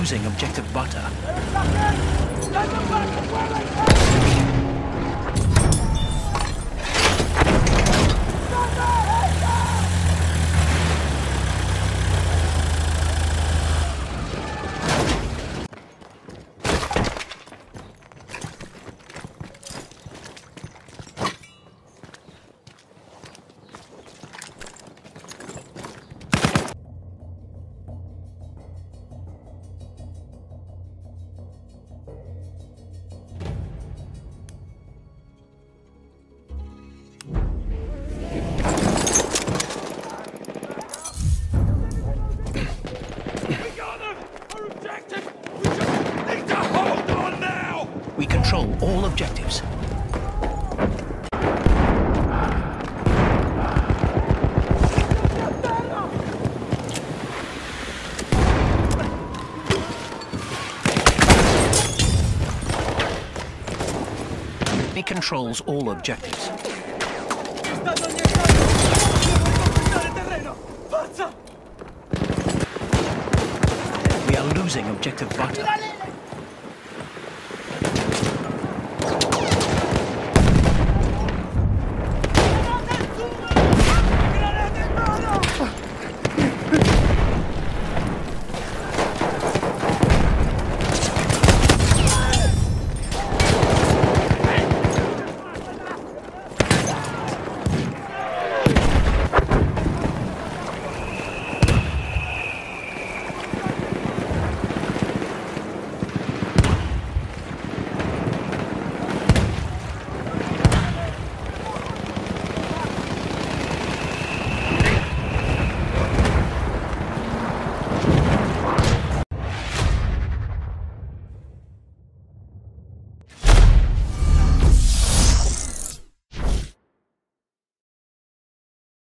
Using objective butter. All objectives. He controls all objectives. We are losing objective Butter.